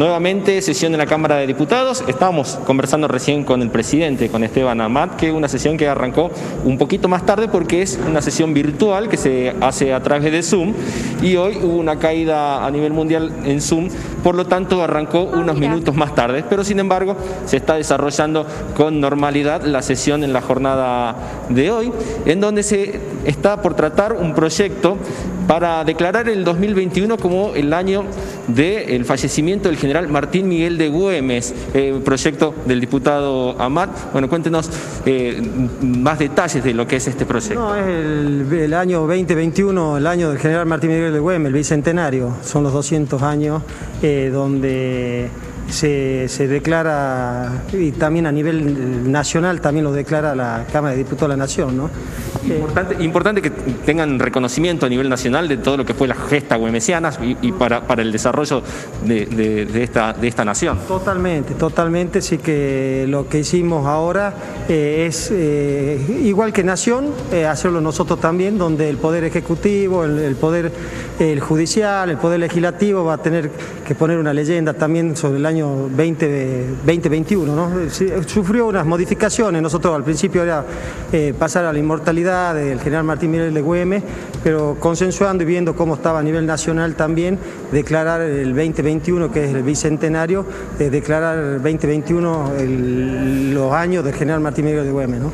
Nuevamente sesión en la Cámara de Diputados. Estábamos conversando recién con el presidente, con Esteban Amat, que es una sesión que arrancó un poquito más tarde porque es una sesión virtual que se hace a través de Zoom. Y hoy hubo una caída a nivel mundial en Zoom, por lo tanto arrancó Ah, unos minutos más tarde, pero sin embargo se está desarrollando con normalidad la sesión en la jornada de hoy, en donde se está por tratar un proyecto para declarar el 2021 como el año del fallecimiento del general Martín Miguel de Güemes, eh, proyecto del diputado Amat. Bueno, cuéntenos eh, más detalles de lo que es este proyecto. No, es el, el año 2021, el año del general Martín Miguel de Güemes, el bicentenario. Son los 200 años eh, donde se, se declara, y también a nivel nacional también lo declara la Cámara de Diputados de la Nación, ¿no? Importante, importante que tengan reconocimiento a nivel nacional de todo lo que fue la gesta güemesiana y, y para, para el desarrollo de, de- de esta, de esta nación. Totalmente, totalmente, sí que lo que hicimos ahora eh, es, eh, igual que Nación, eh, hacerlo nosotros también, donde el Poder Ejecutivo, el, el Poder el Judicial, el Poder Legislativo va a tener que poner una leyenda también sobre el año 20, 2021. ¿no? Sufrió unas modificaciones, nosotros al principio era eh, pasar a la inmortalidad del general Martín Miguel de Güemes, pero consensuando y viendo cómo estaba a nivel nacional también, declarar el 2021, que es el bicentenario, eh, declarar el 2021 el- los años del general Martín Miguel de Güemes. ¿no?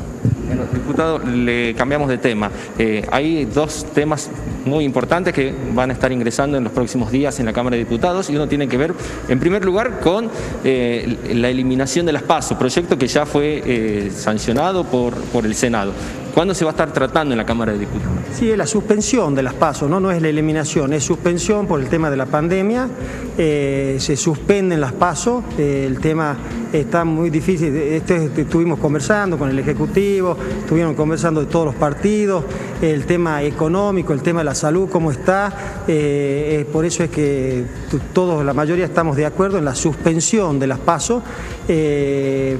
Diputado, le cambiamos de tema. Eh, hay dos temas muy importantes que van a estar ingresando en los próximos días en la Cámara de Diputados y uno tiene que ver, en primer lugar, con eh, la eliminación de las PASO, proyecto que ya fue eh, sancionado por, por el Senado. ¿Cuándo se va a estar tratando en la Cámara de Diputados? Sí, es la suspensión de las pasos, ¿no? no es la eliminación, es suspensión por el tema de la pandemia, eh, se suspenden las pasos, eh, el tema está muy difícil, este, estuvimos conversando con el Ejecutivo, estuvimos conversando de todos los partidos, el tema económico, el tema de la salud, cómo está, eh, por eso es que todos, la mayoría estamos de acuerdo en la suspensión de las pasos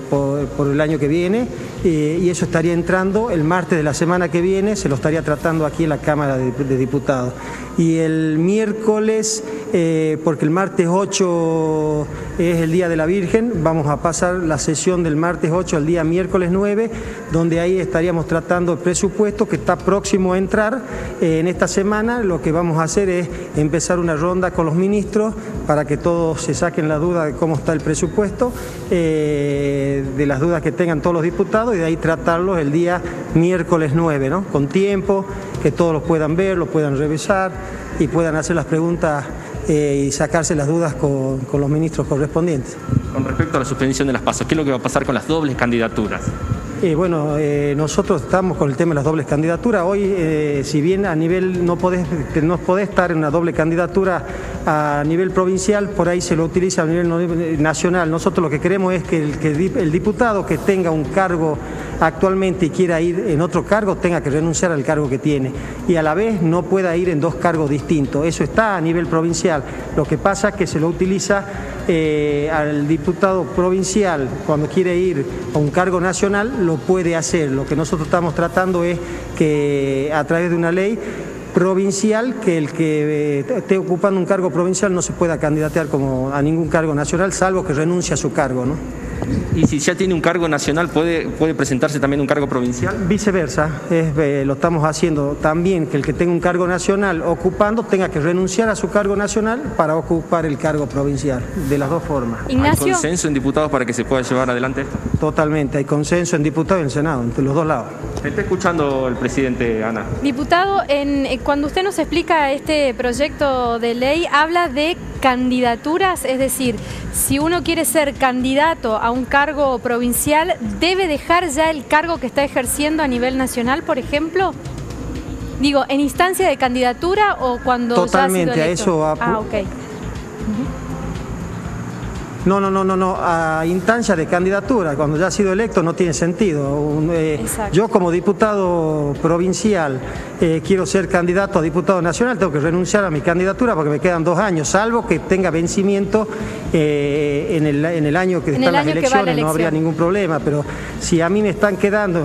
por, por el año que viene y eso estaría entrando el martes de la semana que viene, se lo estaría tratando aquí en la Cámara de, Diputados. Y el miércoles, eh, porque el martes 8 es el Día de la Virgen, vamos a pasar la sesión del martes 8 al día miércoles 9, donde ahí estaríamos tratando el presupuesto que está próximo a entrar. Eh, en esta semana lo que vamos a hacer es empezar una ronda con los ministros para que todos se saquen la duda de cómo está el presupuesto, eh, de las dudas que tengan todos los diputados y de ahí tratarlos el día miércoles 9, ¿no? Con tiempo, que todos los puedan ver, lo puedan revisar y puedan hacer las preguntas eh, y sacarse las dudas con, con los ministros correspondientes. Con respecto a la suspensión de las PASO, ¿qué es lo que va a pasar con las dobles candidaturas? Eh, bueno, eh, nosotros estamos con el tema de las dobles candidaturas. Hoy, eh, si bien a nivel no podés, no podés estar en una doble candidatura a nivel provincial, por ahí se lo utiliza a nivel nacional. Nosotros lo que queremos es que el, que el diputado que tenga un cargo actualmente y quiera ir en otro cargo tenga que renunciar al cargo que tiene y a la vez no pueda ir en dos cargos distintos. Eso está a nivel provincial. Lo que pasa es que se lo utiliza eh, al diputado provincial cuando quiere ir a un cargo nacional, lo puede hacer. Lo que nosotros estamos tratando es que a través de una ley provincial que el que eh, esté ocupando un cargo provincial no se pueda candidatear como a ningún cargo nacional salvo que renuncie a su cargo, ¿no? Y si ya tiene un cargo nacional, ¿puede, puede presentarse también un cargo provincial? Viceversa, es, eh, lo estamos haciendo también que el que tenga un cargo nacional ocupando tenga que renunciar a su cargo nacional para ocupar el cargo provincial, de las dos formas. ¿Hay consenso en diputados para que se pueda llevar adelante esto? Totalmente, hay consenso en diputados y en Senado, entre los dos lados. Te está escuchando el presidente Ana. diputado, en, eh, cuando usted nos explica este proyecto de ley, habla de candidaturas, es decir, si uno quiere ser candidato a un cargo provincial, ¿debe dejar ya el cargo que está ejerciendo a nivel nacional, por ejemplo? Digo, ¿en instancia de candidatura o cuando Totalmente, ya ha sido a eso va- Ah, ok. No, no, no, no, no, a instancia de candidatura, cuando ya ha sido electo no tiene sentido. Un, eh, yo como diputado provincial eh, quiero ser candidato a diputado nacional, tengo que renunciar a mi candidatura porque me quedan dos años, salvo que tenga vencimiento eh, en, el, en el año que En están las la elecciones, no habría ningún problema, pero si a mí me están quedando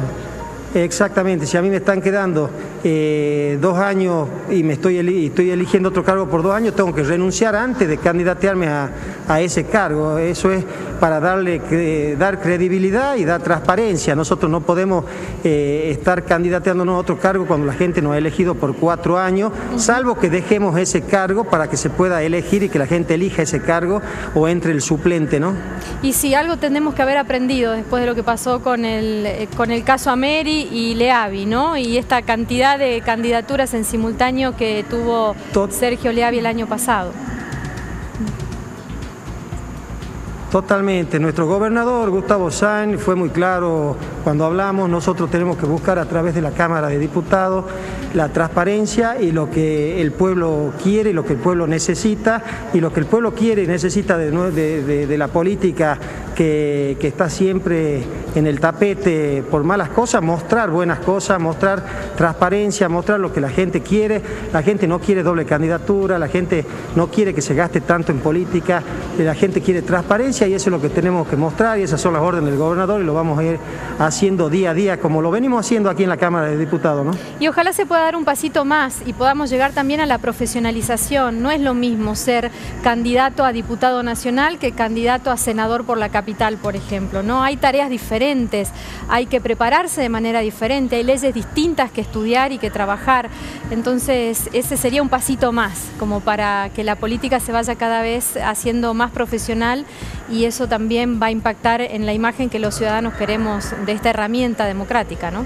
Exactamente, si a mí me están quedando eh, dos años y me estoy, eli- estoy eligiendo otro cargo por dos años, tengo que renunciar antes de candidatearme a, a ese cargo. Eso es para darle, dar credibilidad y dar transparencia. Nosotros no podemos eh, estar candidateándonos a otro cargo cuando la gente nos ha elegido por cuatro años, salvo que dejemos ese cargo para que se pueda elegir y que la gente elija ese cargo o entre el suplente, ¿no? Y si algo tenemos que haber aprendido después de lo que pasó con el, eh, con el caso Ameri y Leavi, ¿no? Y esta cantidad de candidaturas en simultáneo que tuvo Sergio Leavi el año pasado. Totalmente. Nuestro gobernador, Gustavo Sainz, fue muy claro cuando hablamos. Nosotros tenemos que buscar a través de la Cámara de Diputados la transparencia y lo que el pueblo quiere y lo que el pueblo necesita. Y lo que el pueblo quiere y necesita de, la política que, que, está siempre en el tapete por malas cosas, mostrar buenas cosas, mostrar transparencia, mostrar lo que la gente quiere. La gente no quiere doble candidatura, la gente no quiere que se gaste tanto en política, la gente quiere transparencia y eso es lo que tenemos que mostrar y esas son las órdenes del gobernador y lo vamos a ir haciendo día a día como lo venimos haciendo aquí en la Cámara de Diputados. Y ojalá se pueda dar un pasito más y podamos llegar también a la profesionalización. No es lo mismo ser candidato a diputado nacional que candidato a senador por la capital, por ejemplo. ¿no? Hay tareas diferentes, hay que prepararse de manera diferente, hay leyes distintas que estudiar y que trabajar. Entonces ese sería un pasito más como para que la política se vaya cada vez haciendo más profesional y eso también va a impactar en la imagen que los ciudadanos queremos de esta herramienta democrática, ¿no?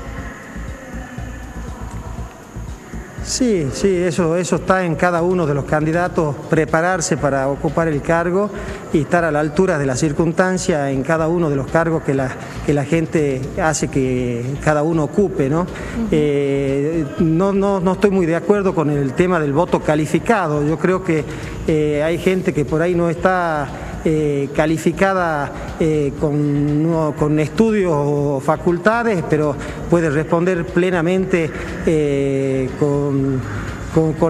Sí, sí, eso, eso está en cada uno de los candidatos, prepararse para ocupar el cargo y estar a la altura de la circunstancia en cada uno de los cargos que la, que la gente hace que cada uno ocupe. ¿no? Eh, no, no, no, estoy muy de acuerdo con el tema del voto calificado. Yo creo que eh, hay gente que por ahí no está eh, calificada eh, con, estudios o facultades, pero puede responder plenamente eh, con,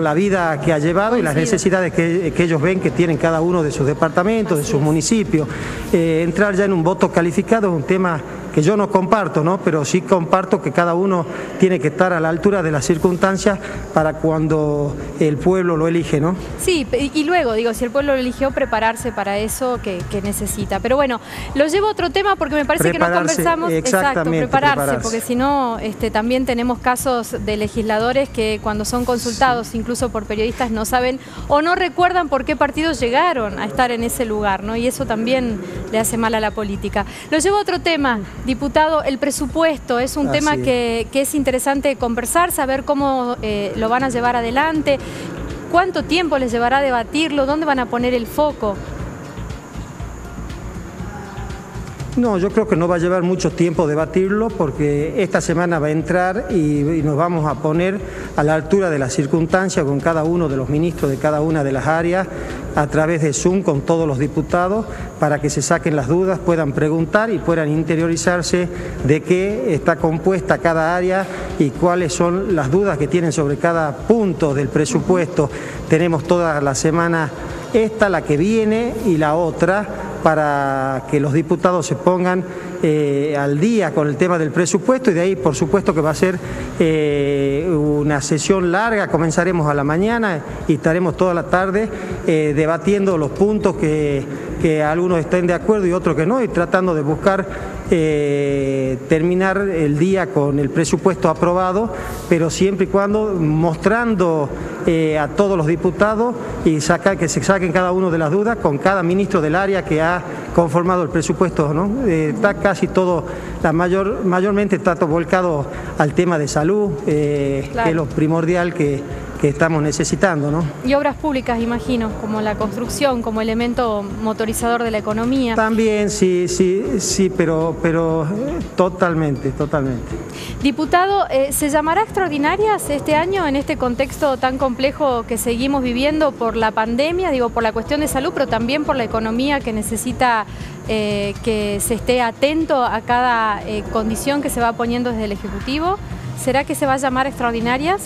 la vida que ha llevado y las necesidades que, ellos ven que tienen cada uno de sus departamentos, de sus municipios. entrar ya en un voto calificado es un tema que yo no comparto, ¿no? pero sí comparto que cada uno tiene que estar a la altura de las circunstancias para cuando el pueblo lo elige. ¿no? Sí, y luego, digo, si el pueblo lo eligió, prepararse para eso que, necesita. Pero bueno, lo llevo a otro tema porque me parece que no conversamos. Exacto, prepararse, porque si no, este, también tenemos casos de legisladores que cuando son consultados, incluso por periodistas, no saben o no recuerdan por qué partidos llegaron a estar en ese lugar, ¿no? Y eso también le hace mal a la política. Lo llevo a otro tema, Diputado, el presupuesto es un tema que, es interesante conversar, saber cómo eh, lo van a llevar adelante, cuánto tiempo les llevará a debatirlo, dónde van a poner el foco. No, yo creo que no va a llevar mucho tiempo debatirlo porque esta semana va a entrar y, nos vamos a poner a la altura de la circunstancia con cada uno de los ministros de cada una de las áreas a través de Zoom con todos los diputados para que se saquen las dudas, puedan preguntar y puedan interiorizarse de qué está compuesta cada área y cuáles son las dudas que tienen sobre cada punto del presupuesto. Tenemos toda la semana esta, la que viene y la otra para que los diputados se pongan eh, al día con el tema del presupuesto y de ahí por supuesto que va a ser eh, una sesión larga, comenzaremos a la mañana y estaremos toda la tarde eh, debatiendo los puntos que, que algunos estén de acuerdo y otros que no y tratando de buscar terminar el día con el presupuesto aprobado, pero siempre y cuando mostrando a todos los diputados y sacar, que se saquen cada uno de las dudas con cada ministro del área que ha conformado el presupuesto. ¿no? está casi todo, la mayor, mayormente está todo volcado al tema de salud, eh, que es lo primordial que, que estamos necesitando. ¿no? Y obras públicas, imagino, como la construcción, como elemento motorizador de la economía. También, sí, sí, sí, pero, pero eh, totalmente, totalmente. Diputado, eh, ¿se llamará extraordinarias este año en este contexto tan complejo que seguimos viviendo por la pandemia, digo, por la cuestión de salud, pero también por la economía que necesita eh, que se esté atento a cada condición que se va poniendo desde el Ejecutivo? ¿Será que se va a llamar extraordinarias?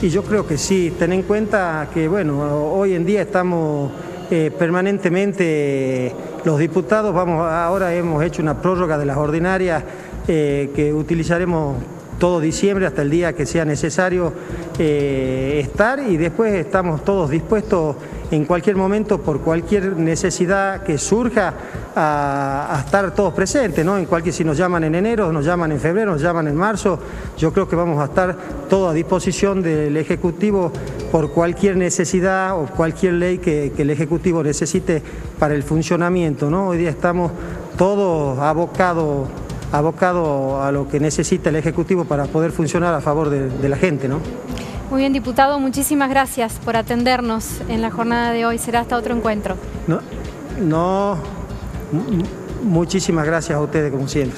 Y yo creo que sí, ten en cuenta que bueno, hoy en día estamos eh, permanentemente, los diputados, vamos, ahora hemos hecho una prórroga de las ordinarias eh, que utilizaremos todo diciembre hasta el día que sea necesario eh, estar y después estamos todos dispuestos en cualquier momento por cualquier necesidad que surja a, estar todos presentes, ¿no? En cualquier, si nos llaman en enero, nos llaman en febrero, nos llaman en marzo, yo creo que vamos a estar todos a disposición del Ejecutivo por cualquier necesidad o cualquier ley que, el Ejecutivo necesite para el funcionamiento, ¿no? Hoy día estamos todos abocados abocado a lo que necesita el Ejecutivo para poder funcionar a favor de, de la gente, ¿no? Muy bien, diputado, muchísimas gracias por atendernos en la jornada de hoy. Será hasta otro encuentro. No, no muchísimas gracias a ustedes como siempre.